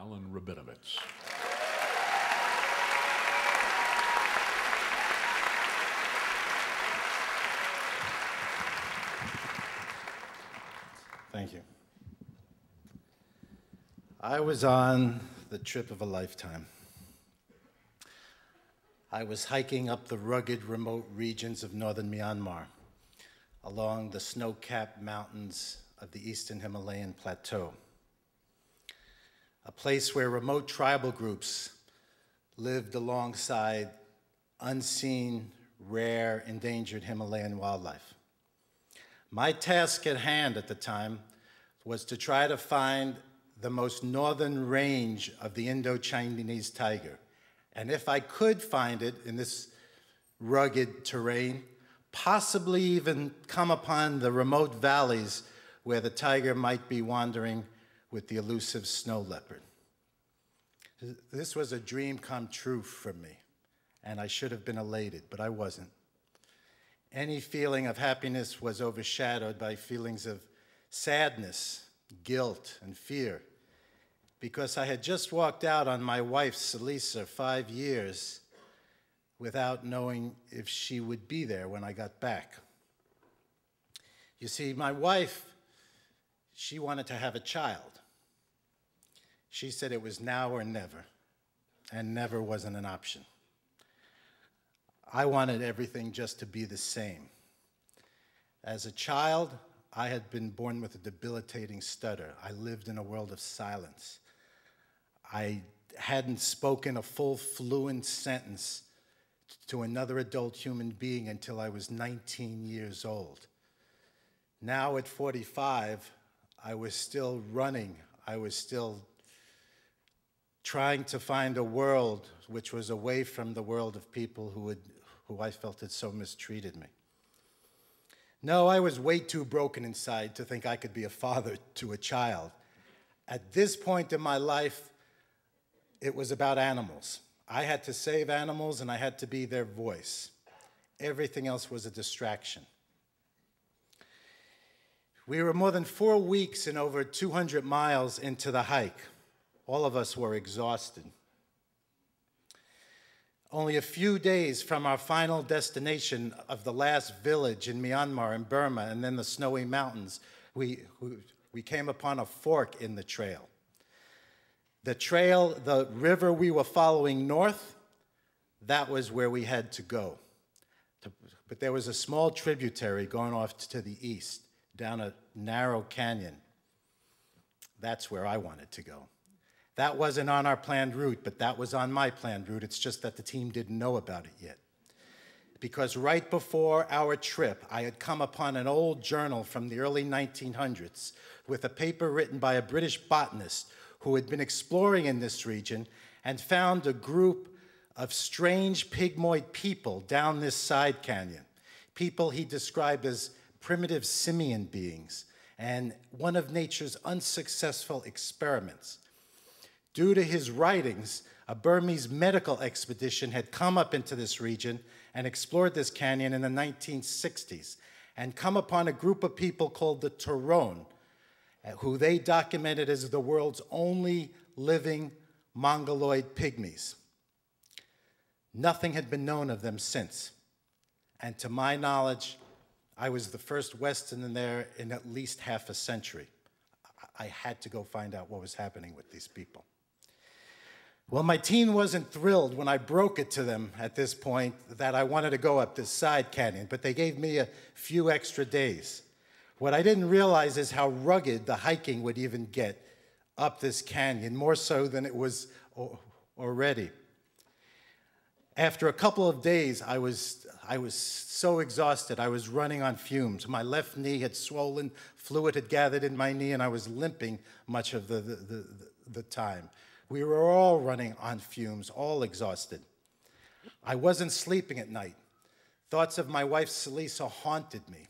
Alan Rabinowitz. Thank you. I was on the trip of a lifetime. I was hiking up the rugged, remote regions of northern Myanmar, along the snow capped mountains of the eastern Himalayan plateau, place where remote tribal groups lived alongside unseen, rare, endangered Himalayan wildlife. My task at hand at the time was to try to find the most northern range of the Indo-Chinese tiger. And if I could find it in this rugged terrain, possibly even come upon the remote valleys where the tiger might be wandering with the elusive snow leopard. This was a dream come true for me, and I should have been elated, but I wasn't. Any feeling of happiness was overshadowed by feelings of sadness, guilt, and fear because I had just walked out on my wife, Salisa, five years without knowing if she would be there when I got back. You see, my wife, she wanted to have a child. She said it was now or never, and never wasn't an option. I wanted everything just to be the same. As a child, I had been born with a debilitating stutter. I lived in a world of silence. I hadn't spoken a full, fluent sentence to another adult human being until I was 19 years old. Now at 45, I was still running. I was still trying to find a world which was away from the world of people who, had, who I felt had so mistreated me. No, I was way too broken inside to think I could be a father to a child. At this point in my life, it was about animals. I had to save animals and I had to be their voice. Everything else was a distraction. We were more than four weeks and over 200 miles into the hike. All of us were exhausted. Only a few days from our final destination of the last village in Myanmar and Burma and then the snowy mountains, we, we came upon a fork in the trail. The trail, the river we were following north, that was where we had to go. But there was a small tributary going off to the east, down a narrow canyon. That's where I wanted to go. That wasn't on our planned route, but that was on my planned route. It's just that the team didn't know about it yet. Because right before our trip, I had come upon an old journal from the early 1900s with a paper written by a British botanist who had been exploring in this region and found a group of strange pygmoid people down this side canyon. People he described as primitive simian beings and one of nature's unsuccessful experiments. Due to his writings, a Burmese medical expedition had come up into this region and explored this canyon in the 1960s and come upon a group of people called the Taron, uh, who they documented as the world's only living mongoloid pygmies. Nothing had been known of them since. And to my knowledge, I was the first Westerner there in at least half a century. I had to go find out what was happening with these people. Well, my team wasn't thrilled when I broke it to them at this point that I wanted to go up this side canyon, but they gave me a few extra days. What I didn't realize is how rugged the hiking would even get up this canyon, more so than it was already. After a couple of days, I was, I was so exhausted. I was running on fumes. My left knee had swollen, fluid had gathered in my knee, and I was limping much of the, the, the, the time. We were all running on fumes, all exhausted. I wasn't sleeping at night. Thoughts of my wife, Salisa, haunted me.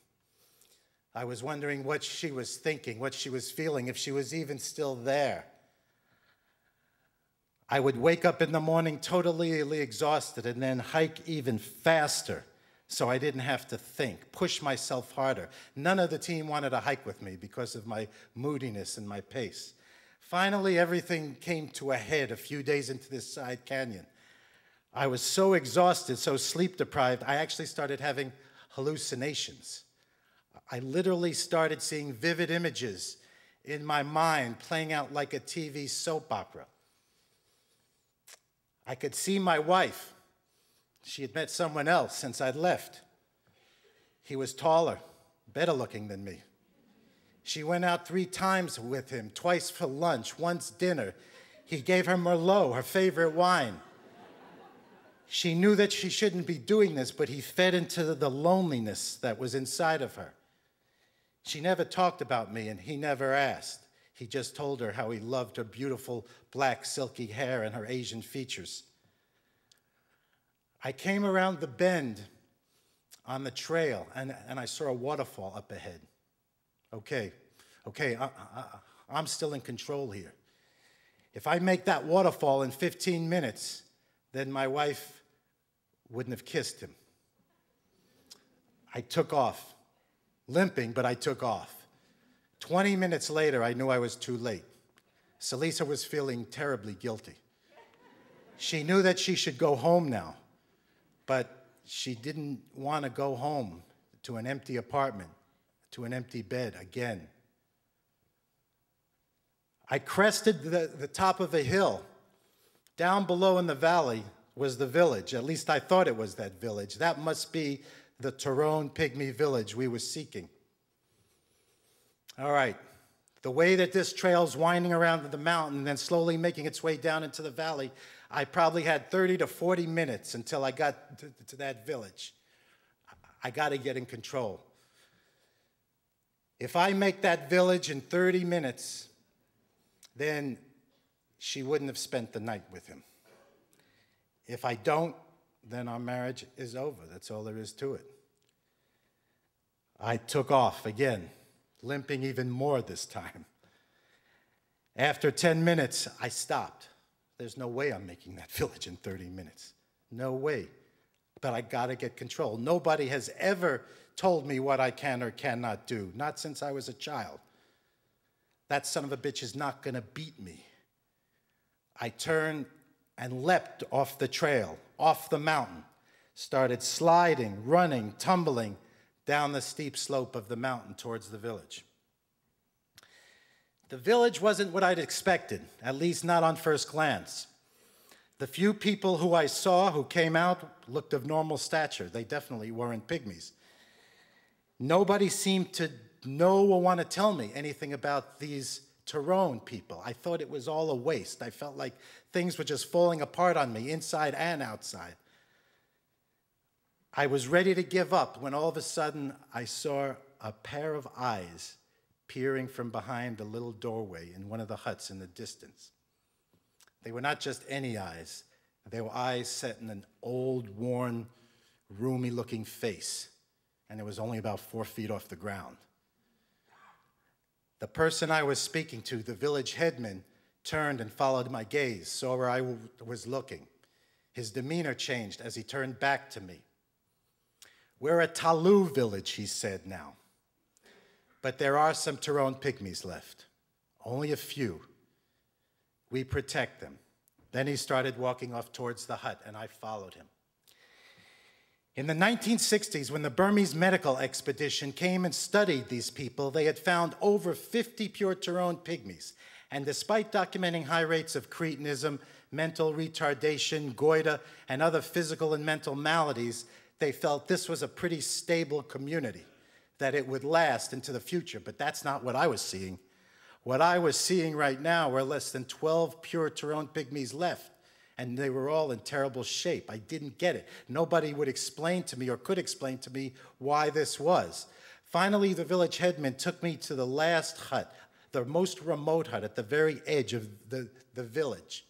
I was wondering what she was thinking, what she was feeling, if she was even still there. I would wake up in the morning totally exhausted and then hike even faster so I didn't have to think, push myself harder. None of the team wanted to hike with me because of my moodiness and my pace. Finally, everything came to a head a few days into this side canyon. I was so exhausted, so sleep deprived, I actually started having hallucinations. I literally started seeing vivid images in my mind playing out like a TV soap opera. I could see my wife. She had met someone else since I'd left. He was taller, better looking than me. She went out three times with him, twice for lunch, once dinner. He gave her Merlot, her favorite wine. She knew that she shouldn't be doing this, but he fed into the loneliness that was inside of her. She never talked about me, and he never asked. He just told her how he loved her beautiful black silky hair and her Asian features. I came around the bend on the trail and, and I saw a waterfall up ahead. Okay, okay, I, I, I'm still in control here. If I make that waterfall in 15 minutes, then my wife wouldn't have kissed him. I took off, limping, but I took off. 20 minutes later, I knew I was too late. Salisa was feeling terribly guilty. She knew that she should go home now, but she didn't want to go home to an empty apartment, to an empty bed again. I crested the, the top of a hill. Down below in the valley was the village. At least I thought it was that village. That must be the Taron Pygmy village we were seeking. All right. The way that this trail's winding around the mountain and then slowly making its way down into the valley, I probably had 30 to 40 minutes until I got to, to that village. I got to get in control. If I make that village in 30 minutes, then she wouldn't have spent the night with him. If I don't, then our marriage is over. That's all there is to it. I took off again limping even more this time. After 10 minutes, I stopped. There's no way I'm making that village in 30 minutes. No way. But I got to get control. Nobody has ever told me what I can or cannot do, not since I was a child. That son of a bitch is not going to beat me. I turned and leapt off the trail, off the mountain, started sliding, running, tumbling down the steep slope of the mountain towards the village. The village wasn't what I'd expected, at least not on first glance. The few people who I saw who came out looked of normal stature. They definitely weren't pygmies. Nobody seemed to know or want to tell me anything about these Taron people. I thought it was all a waste. I felt like things were just falling apart on me, inside and outside. I was ready to give up when all of a sudden I saw a pair of eyes peering from behind a little doorway in one of the huts in the distance. They were not just any eyes, they were eyes set in an old, worn, roomy looking face, and it was only about four feet off the ground. The person I was speaking to, the village headman, turned and followed my gaze, saw where I was looking. His demeanor changed as he turned back to me. We're a Talu village, he said now. But there are some Taron pygmies left, only a few. We protect them. Then he started walking off towards the hut, and I followed him. In the 1960s, when the Burmese medical expedition came and studied these people, they had found over 50 pure Taron pygmies. And despite documenting high rates of cretinism, mental retardation, goiter, and other physical and mental maladies, they felt this was a pretty stable community, that it would last into the future. But that's not what I was seeing. What I was seeing right now were less than 12 pure Taron pygmies left, and they were all in terrible shape. I didn't get it. Nobody would explain to me or could explain to me why this was. Finally, the village headman took me to the last hut, the most remote hut at the very edge of the, the village.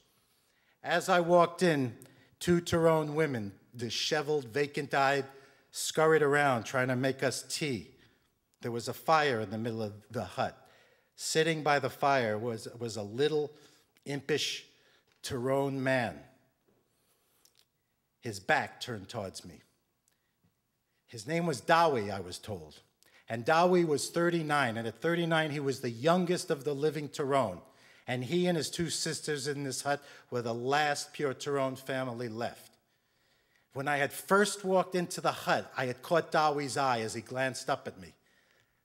As I walked in, two Taron women disheveled, vacant eyed, scurried around trying to make us tea. There was a fire in the middle of the hut. Sitting by the fire was, was a little impish Taron man, his back turned towards me. His name was Dawi, I was told. And Dawi was 39, and at 39, he was the youngest of the living Taron. and he and his two sisters in this hut were the last pure Taron family left. When I had first walked into the hut, I had caught Dawi's eye as he glanced up at me.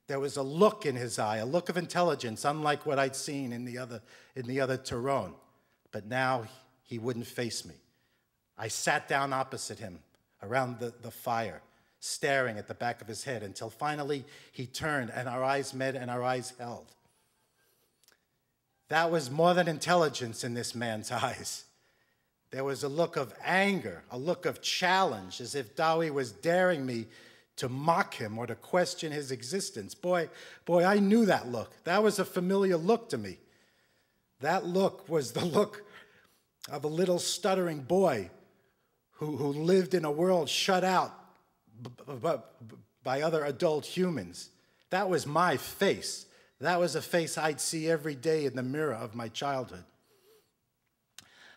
There was a look in his eye, a look of intelligence, unlike what I'd seen in the other, in the other Taron. But now he wouldn't face me. I sat down opposite him around the, the fire, staring at the back of his head until finally he turned and our eyes met and our eyes held. That was more than intelligence in this man's eyes. There was a look of anger, a look of challenge, as if Dawi was daring me to mock him or to question his existence. Boy, boy, I knew that look. That was a familiar look to me. That look was the look of a little stuttering boy who, who lived in a world shut out by other adult humans. That was my face. That was a face I'd see every day in the mirror of my childhood.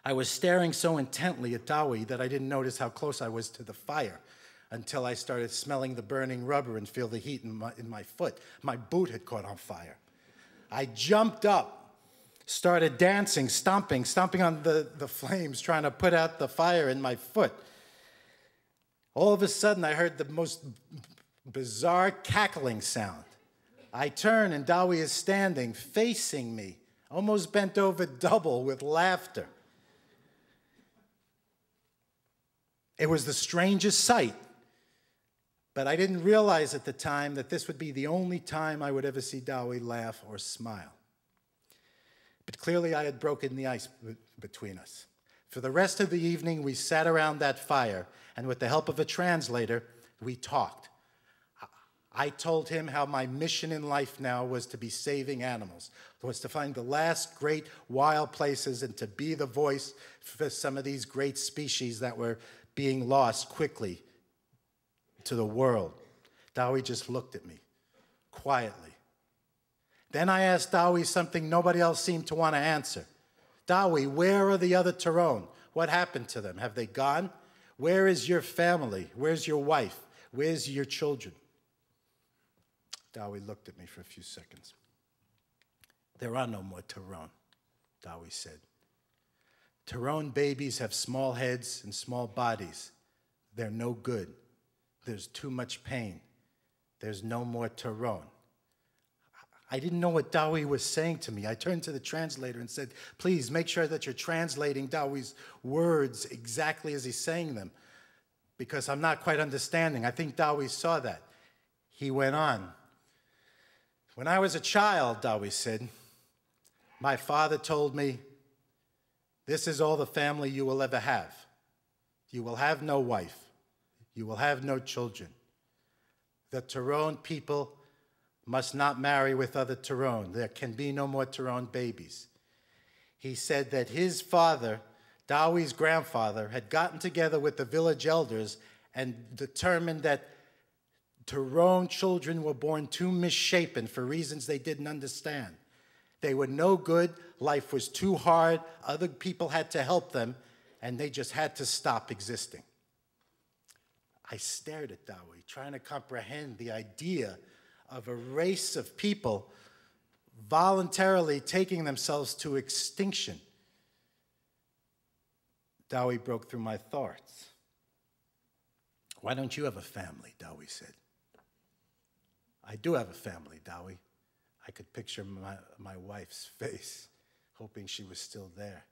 I was staring so intently at Dawi that I didn't notice how close I was to the fire until I started smelling the burning rubber and feel the heat in my, in my foot. My boot had caught on fire. I jumped up, started dancing, stomping, stomping on the, the flames, trying to put out the fire in my foot. All of a sudden, I heard the most bizarre cackling sound. I turn, and Dawi is standing, facing me, almost bent over double with laughter. It was the strangest sight. But I didn't realize at the time that this would be the only time I would ever see Dawi laugh or smile. But clearly, I had broken the ice between us. For the rest of the evening, we sat around that fire, and with the help of a translator, we talked. I told him how my mission in life now was to be saving animals, was to find the last great wild places and to be the voice for some of these great species that were being lost quickly to the world. Dawi just looked at me quietly. Then I asked Dawi something nobody else seemed to want to answer. Dawi, where are the other Taron? What happened to them? Have they gone? Where is your family? Where's your wife? Where's your children? Dawi looked at me for a few seconds. There are no more Taron, Dawi said. Taron babies have small heads and small bodies. They're no good. There's too much pain. There's no more Taron. I didn't know what Dawi was saying to me. I turned to the translator and said, Please make sure that you're translating Dawi's words exactly as he's saying them, because I'm not quite understanding. I think Dawi saw that. He went on. When I was a child, Dawi said, my father told me, This is all the family you will ever have. You will have no wife. You will have no children. The Taron people must not marry with other Taron. There can be no more Taron babies. He said that his father, Dawi's grandfather, had gotten together with the village elders and determined that Taron children were born too misshapen for reasons they didn't understand. They were no good, life was too hard, other people had to help them, and they just had to stop existing. I stared at Dawi, trying to comprehend the idea of a race of people voluntarily taking themselves to extinction. Dawi broke through my thoughts. Why don't you have a family? Dawi said. I do have a family, Dawi. I could picture my, my wife's face, hoping she was still there.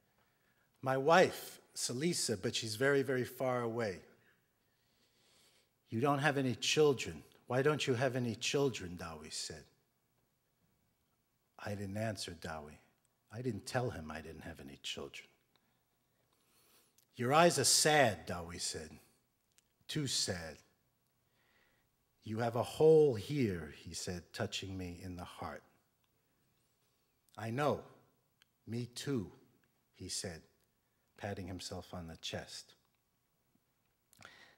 My wife, Salisa, but she's very, very far away. You don't have any children. Why don't you have any children? Dawi said. I didn't answer Dawi. I didn't tell him I didn't have any children. Your eyes are sad, Dawi said. Too sad. You have a hole here, he said, touching me in the heart. I know. Me too, he said, patting himself on the chest.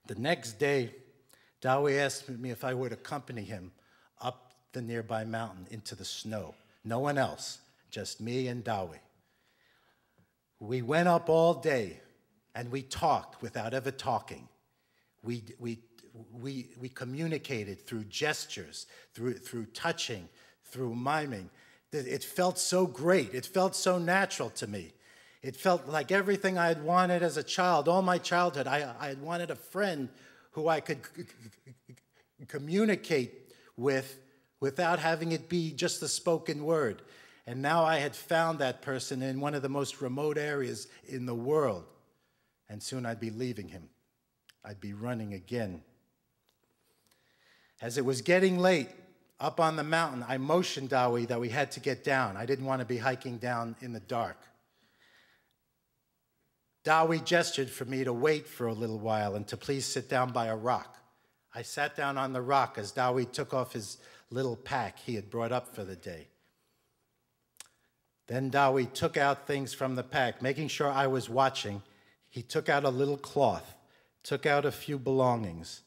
The next day, Dawi asked me if I would accompany him up the nearby mountain into the snow. No one else, just me and Dawi. We went up all day and we talked without ever talking. We, we, we, we communicated through gestures, through, through touching, through miming. it felt so great. It felt so natural to me. It felt like everything I had wanted as a child, all my childhood. I, I had wanted a friend who I could communicate with without having it be just a spoken word. And now I had found that person in one of the most remote areas in the world. And soon I'd be leaving him. I'd be running again. As it was getting late, up on the mountain, I motioned Dawi that we had to get down. I didn't want to be hiking down in the dark. Dawi gestured for me to wait for a little while and to please sit down by a rock. I sat down on the rock as Dawi took off his little pack he had brought up for the day. Then Dawi took out things from the pack, making sure I was watching. He took out a little cloth, took out a few belongings.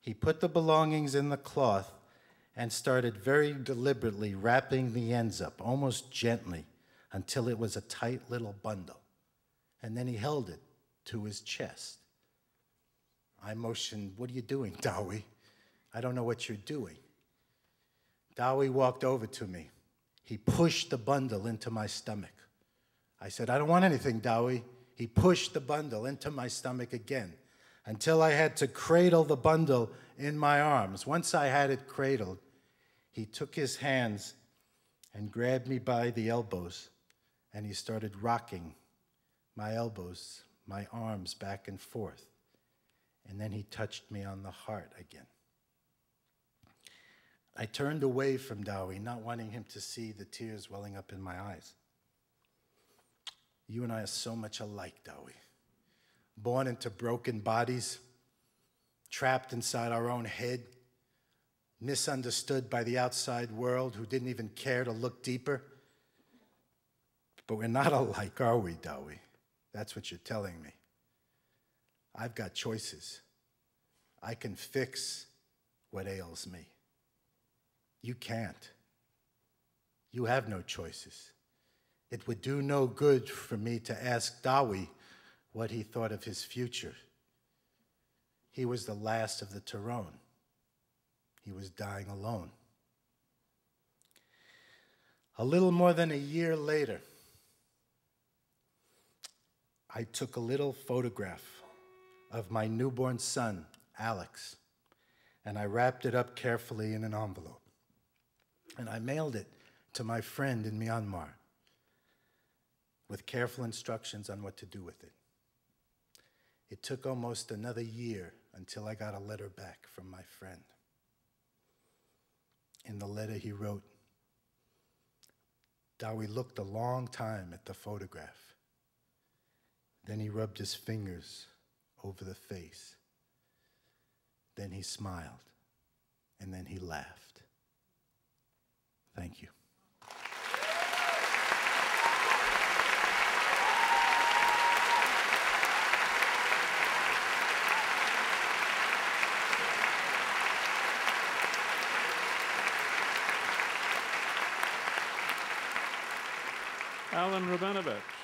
He put the belongings in the cloth and started very deliberately wrapping the ends up, almost gently, until it was a tight little bundle. And then he held it to his chest. I motioned, What are you doing, Dawi? I don't know what you're doing. Dawi walked over to me. He pushed the bundle into my stomach. I said, I don't want anything, Dawi. He pushed the bundle into my stomach again until I had to cradle the bundle in my arms. Once I had it cradled, he took his hands and grabbed me by the elbows and he started rocking my elbows, my arms back and forth. And then he touched me on the heart again. I turned away from Dawi, not wanting him to see the tears welling up in my eyes. You and I are so much alike, Dawi. Born into broken bodies, trapped inside our own head, misunderstood by the outside world who didn't even care to look deeper. But we're not alike, are we, Dawi? That's what you're telling me. I've got choices. I can fix what ails me. You can't. You have no choices. It would do no good for me to ask Dawi what he thought of his future. He was the last of the Taron. He was dying alone. A little more than a year later, I took a little photograph of my newborn son, Alex, and I wrapped it up carefully in an envelope and I mailed it to my friend in Myanmar with careful instructions on what to do with it. It took almost another year until I got a letter back from my friend. In the letter, he wrote, Dawi looked a long time at the photograph. Then he rubbed his fingers over the face. Then he smiled, and then he laughed. Thank you. Alan Rabinowitz.